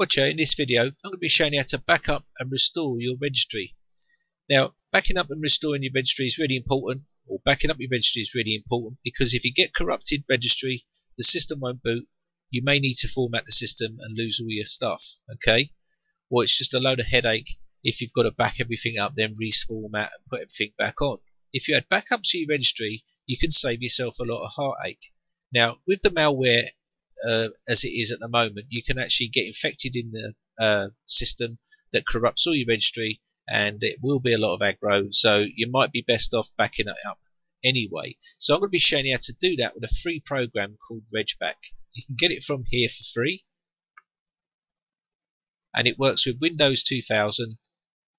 Watcher, in this video I'm going to be showing you how to back up and restore your registry. Now backing up and restoring your registry is really important or backing up your registry is really important because if you get corrupted registry the system won't boot you may need to format the system and lose all your stuff okay or it's just a load of headache if you've got to back everything up then reformat and put everything back on. If you had backups to your registry you can save yourself a lot of heartache. Now with the malware uh, as it is at the moment, you can actually get infected in the uh, system that corrupts all your registry, and it will be a lot of aggro. So you might be best off backing it up anyway. So I'm going to be showing you how to do that with a free program called RegBak. You can get it from here for free, and it works with Windows 2000,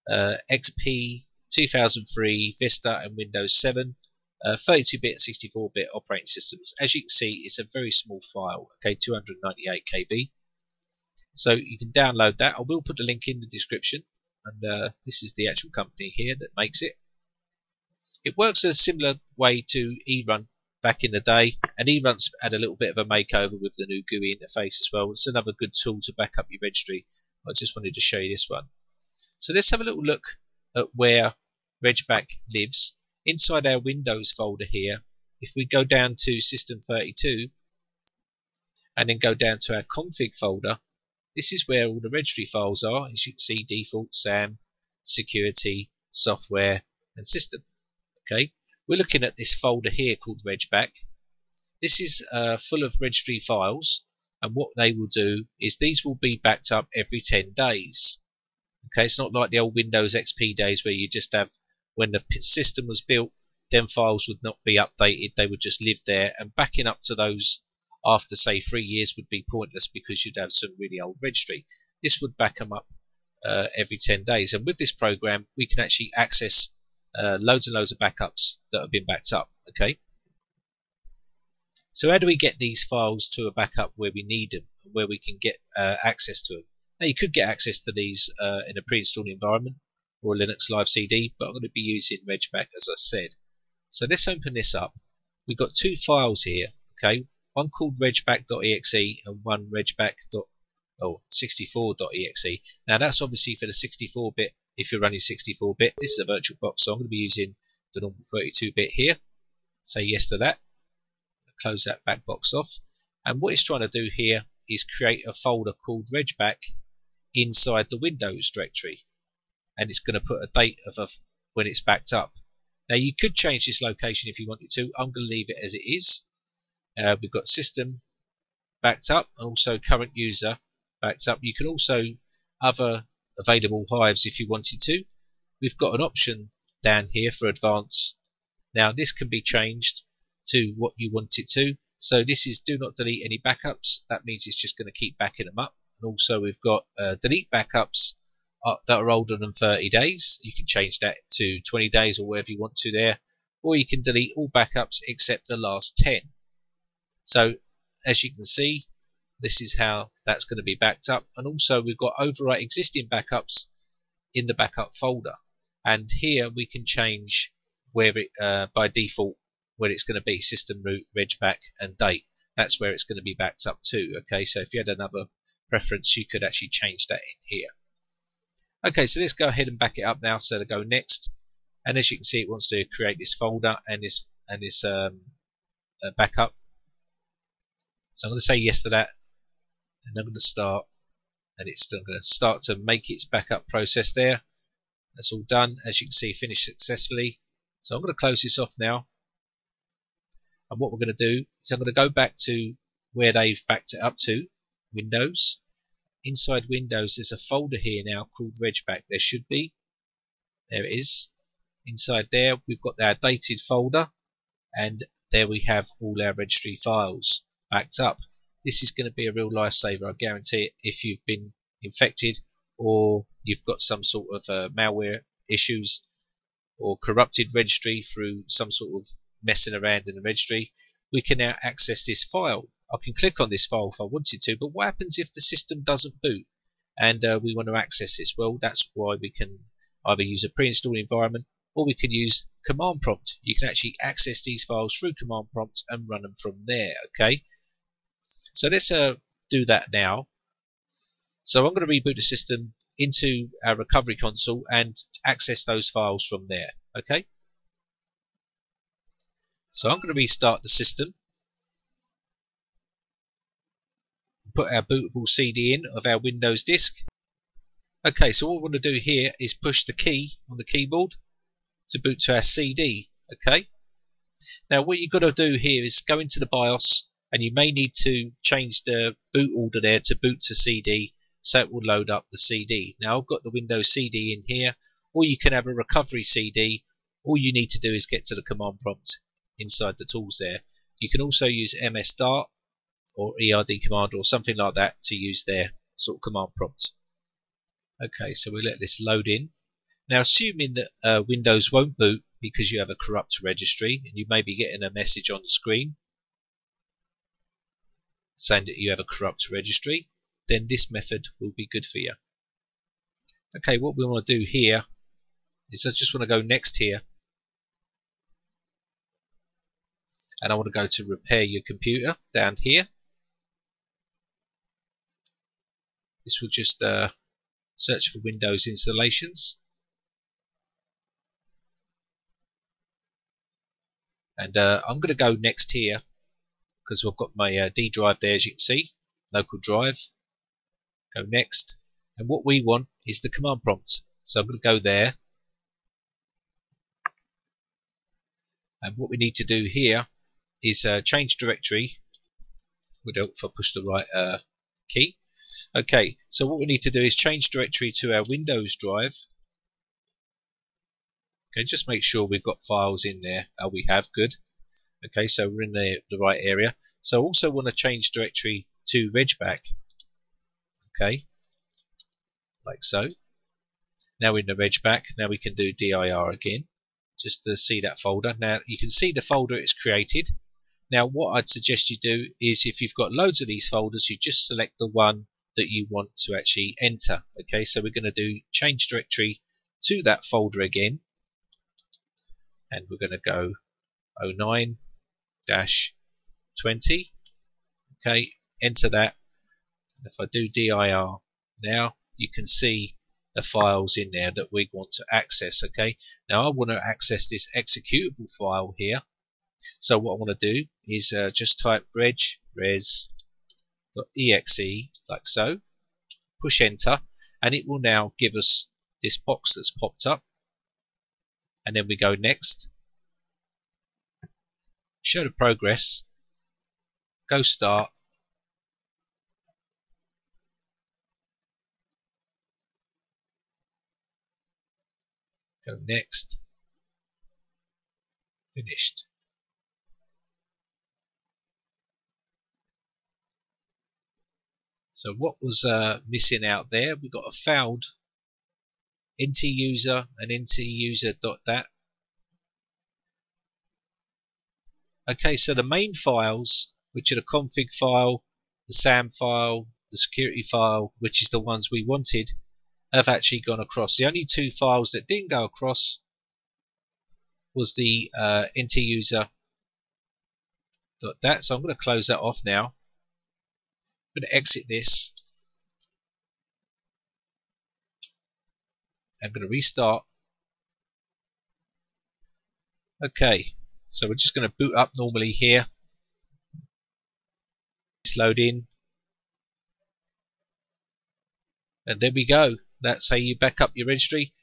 uh, XP 2003, Vista, and Windows 7. 32-bit, uh, 64-bit operating systems. As you can see, it's a very small file, okay, 298 KB. So you can download that. I will put the link in the description, and uh, this is the actual company here that makes it. It works a similar way to ERUNT back in the day, and ERUNT's had a little bit of a makeover with the new GUI interface as well. It's another good tool to back up your registry. I just wanted to show you this one. So let's have a little look at where RegBack lives inside our Windows folder here, if we go down to System32 and then go down to our config folder, this is where all the registry files are. As you can see, default, SAM, security, software, and system. Okay, we're looking at this folder here called RegBack. This is uh, full of registry files, and what they will do is these will be backed up every 10 days. Okay, it's not like the old Windows XP days where you just have when the system was built, then files would not be updated, they would just live there, and backing up to those after say three years would be pointless because you'd have some really old registry. This would back them up uh, every 10 days, and with this program, we can actually access uh, loads and loads of backups that have been backed up. Okay. So how do we get these files to a backup where we need them, where we can get uh, access to them? Now you could get access to these uh, in a pre-installed environment, or Linux Live CD, but I'm going to be using RegBak as I said. So let's open this up. We've got two files here, okay? One called regbak.exe and one regbak.64.exe. Now that's obviously for the 64-bit. If you're running 64-bit, this is a virtual box, so I'm going to be using the normal 32-bit here. Say yes to that. Close that back box off. And what it's trying to do here is create a folder called regback inside the Windows directory and it's going to put a date of when it's backed up. Now you could change this location if you wanted to. I'm going to leave it as it is. Uh, we've got system backed up and also current user backed up. You can also other available hives if you wanted to. We've got an option down here for advanced. Now this can be changed to what you want it to. So this is do not delete any backups. That means it's just going to keep backing them up. And also we've got uh, delete backups uh, that are older than 30 days. You can change that to 20 days or whatever you want to there. Or you can delete all backups except the last 10. So as you can see, this is how that's going to be backed up. And also we've got overwrite existing backups in the backup folder. And here we can change where it, uh, by default where it's going to be system root, regbak and date. That's where it's going to be backed up to. Okay, so if you had another preference, you could actually change that in here. Okay, so let's go ahead and back it up now. So to go next, and as you can see, it wants to create this folder and this and this um, uh, backup. So I'm going to say yes to that, and I'm going to start, and it's still going to start to make its backup process there. That's all done. As you can see, finished successfully. So I'm going to close this off now. And what we're going to do is I'm going to go back to where they've backed it up to, Windows, inside Windows there's a folder here now called regbak. There should be. There it is. Inside there we've got our dated folder and there we have all our registry files backed up. This is going to be a real lifesaver I guarantee it if you've been infected or you've got some sort of uh, malware issues or corrupted registry through some sort of messing around in the registry. We can now access this file I can click on this file if I wanted to, but what happens if the system doesn't boot and uh, we want to access this? Well, that's why we can either use a pre-installed environment or we can use command prompt. You can actually access these files through command prompt and run them from there. Okay, so let's uh, do that now. So I'm going to reboot the system into our recovery console and access those files from there. Okay. So I'm going to restart the system. Put our bootable CD in of our Windows disk. Okay, so what we want to do here is push the key on the keyboard to boot to our CD. Okay. Now what you've got to do here is go into the BIOS and you may need to change the boot order there to boot to CD so it will load up the CD. Now I've got the Windows CD in here or you can have a recovery CD. All you need to do is get to the command prompt inside the tools there. You can also use MS DaRT or ERD command or something like that to use their sort of command prompt. Okay, so we let this load in. Now assuming that uh, Windows won't boot because you have a corrupt registry and you may be getting a message on the screen saying that you have a corrupt registry then this method will be good for you. Okay, what we want to do here is I just want to go next here and I want to go to repair your computer down here. This will just uh, search for Windows installations. And uh, I'm going to go next here because I've got my uh, D drive there as you can see local drive. Go next. And what we want is the command prompt. So I'm going to go there. And what we need to do here is uh, change directory. Would help if I push the right uh, key okay so what we need to do is change directory to our Windows drive. Okay just make sure we've got files in there. Oh we have good. Okay so we're in the, the right area. So also want to change directory to regbak okay. Like so. Now we're in the regbak now we can do dir again just to see that folder. Now you can see the folder it's created. Now what I'd suggest you do is if you've got loads of these folders you just select the one that you want to actually enter okay so we're going to do change directory to that folder again and we're going to go 09 20 okay enter that if I do dir now, you can see the files in there that we want to access. Okay, now I want to access this executable file here. So what I want to do is uh, just type reg res.exe like so, push enter, and it will now give us this box that's popped up. And then we go next, show the progress, go start, Go next. Finished. So what was uh, missing out there? We got a failed nt user and nt user dot dat. Okay, so the main files, which are the config file, the SAM file, the security file, which is the ones we wanted, have actually gone across. The only two files that didn't go across was the uh, user that. So I'm going to close that off now. I'm going to exit this. I'm going to restart. Okay, so we're just going to boot up normally here. Let's load in. And there we go that's how you back up your registry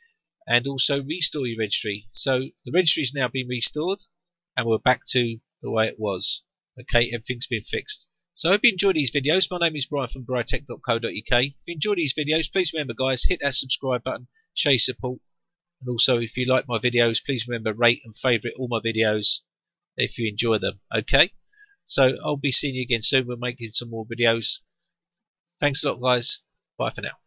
and also restore your registry. So the registry has now been restored and we're back to the way it was. Okay, everything's been fixed. So I hope you enjoyed these videos. My name is Brian from britec.co.uk. If you enjoy these videos, please remember guys, hit that subscribe button, show your support. And also if you like my videos, please remember rate and favourite all my videos if you enjoy them. Okay? So I'll be seeing you again soon. We're making some more videos. Thanks a lot guys. Bye for now.